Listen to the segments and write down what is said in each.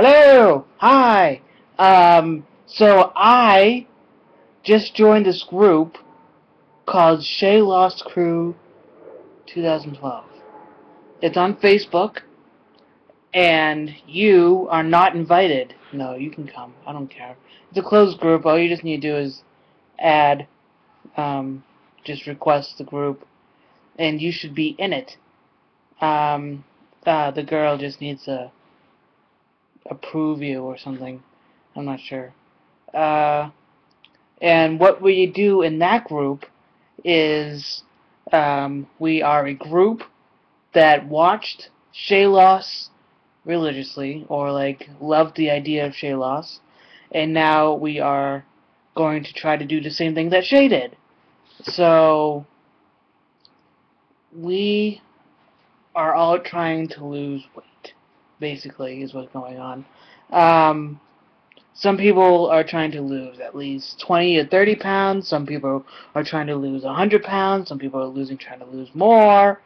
Hello! Hi! Um, so I just joined this group called Shayloss Crew 2012. It's on Facebook, and you are not invited. No, you can come. I don't care. It's a closed group. All you just need to do is add, um, just request the group, and you should be in it. Um, uh, the girl just needs to approve you or something. I'm not sure. Uh, and what we do in that group is um, we are a group that watched Shayloss religiously, or like loved the idea of Shayloss, and now we are going to try to do the same thing that Shay did. So we are all trying to lose weight, basically, is what's going on. Um, some people are trying to lose at least 20 or 30 pounds. Some people are trying to lose 100 pounds. Some people are losing trying to lose more.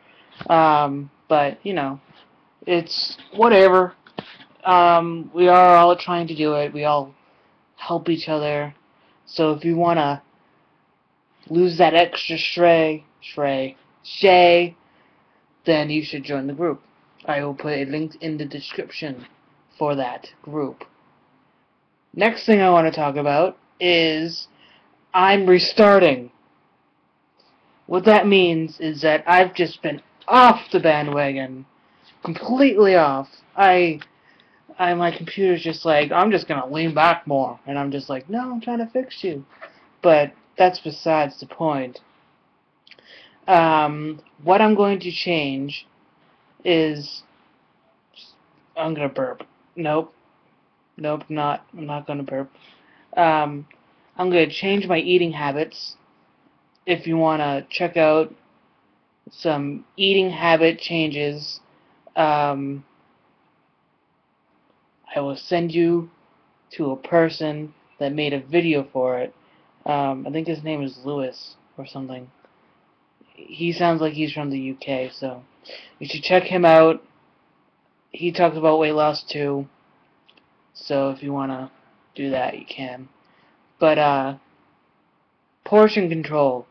Um, but, you know, it's whatever. Um, we are all trying to do it. We all help each other. So if you want to lose that extra stray, stray, shay, then you should join the group. I will put a link in the description for that group. Next thing I want to talk about is I'm restarting. What that means is that I've just been off the bandwagon. Completely off. I I my computer's just like, I'm just gonna lean back more and I'm just like, no, I'm trying to fix you. But that's besides the point. Um, what I'm going to change is I'm gonna burp. Nope. Nope, not. I'm not gonna burp. Um, I'm gonna change my eating habits. If you wanna check out some eating habit changes, um, I will send you to a person that made a video for it. Um, I think his name is Lewis or something. He sounds like he's from the UK, so you should check him out. He talks about weight loss too. So if you want to do that, you can. But, uh, portion control.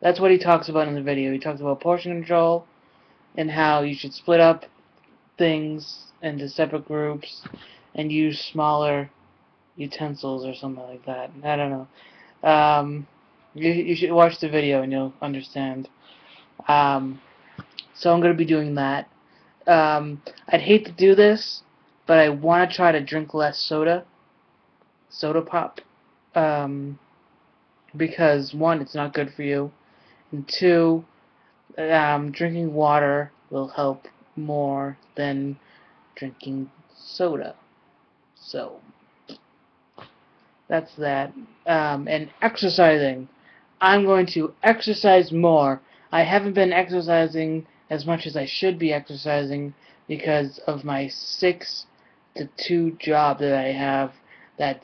That's what he talks about in the video. He talks about portion control and how you should split up things into separate groups and use smaller utensils or something like that. I don't know. Um, you, you should watch the video and you'll understand. Um, so I'm going to be doing that. Um, I'd hate to do this, but I want to try to drink less soda, soda pop, um, because one, it's not good for you, and two, um, drinking water will help more than drinking soda. So, that's that. Um, and exercising. I'm going to exercise more. I haven't been exercising as much as I should be exercising because of my six to two job that I have that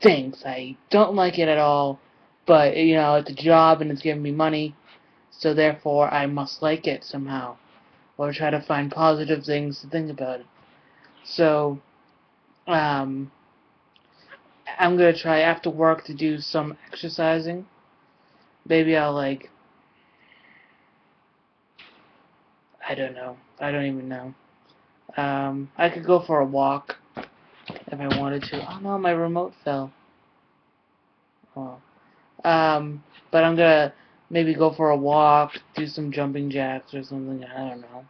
stinks. I don't like it at all, but you know, it's a job and it's giving me money, so therefore I must like it somehow, or try to find positive things to think about it. So, um, I'm gonna try after work to do some exercising. Maybe I'll like, I don't know. I don't even know. Um, I could go for a walk if I wanted to. Oh no, my remote fell. Oh. Um, but I'm gonna maybe go for a walk, do some jumping jacks or something. I don't know.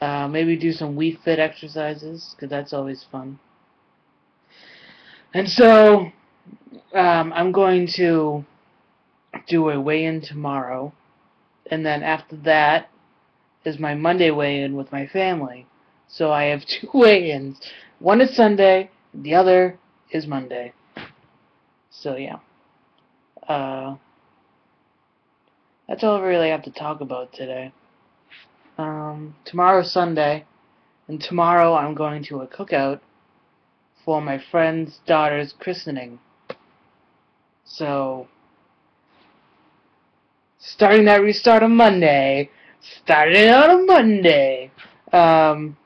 Uh, maybe do some Wii Fit exercises, because that's always fun. And so, um, I'm going to do a weigh-in tomorrow, and then after that is my Monday weigh-in with my family. So I have two weigh-ins. One is Sunday, the other is Monday. So yeah. Uh, that's all I really have to talk about today. Um, tomorrow's Sunday, and tomorrow I'm going to a cookout for my friend's daughter's christening. So, starting that restart on Monday, starting on a Monday. Um,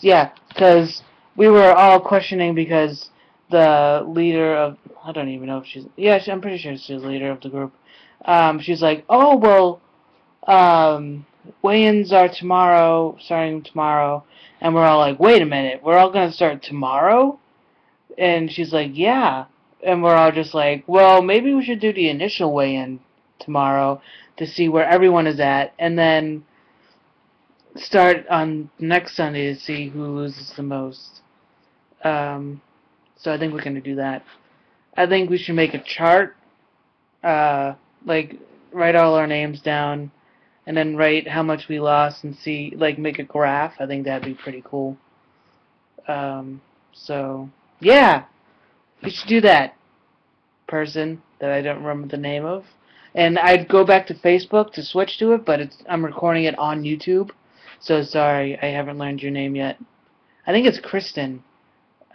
yeah, because we were all questioning because the leader of I don't even know if she's yeah she, I'm pretty sure she's the leader of the group. Um, she's like, oh well, um, weigh-ins are tomorrow, starting tomorrow, and we're all like, wait a minute, we're all gonna start tomorrow, and she's like, yeah, and we're all just like, well, maybe we should do the initial weigh-in tomorrow to see where everyone is at, and then start on next Sunday to see who loses the most. Um, so I think we're gonna do that. I think we should make a chart, uh, like write all our names down, and then write how much we lost and see, like make a graph. I think that'd be pretty cool. Um, so yeah, we should do that. Person that I don't remember the name of, and I'd go back to Facebook to switch to it, but it's I'm recording it on YouTube. So sorry, I haven't learned your name yet. I think it's Kristen.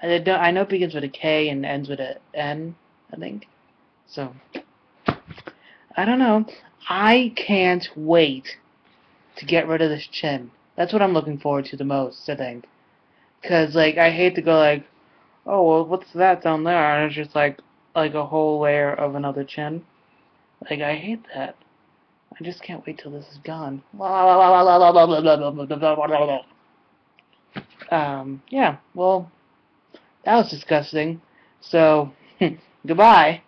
I don't. I know it begins with a K and ends with a N. I think. So. I don't know. I can't wait to get rid of this chin. That's what I'm looking forward to the most. I think. Cause like I hate to go like, oh well, what's that down there? And it's just like like a whole layer of another chin. Like I hate that. I just can't wait till this is gone. Um, yeah, well, that was disgusting. So, goodbye.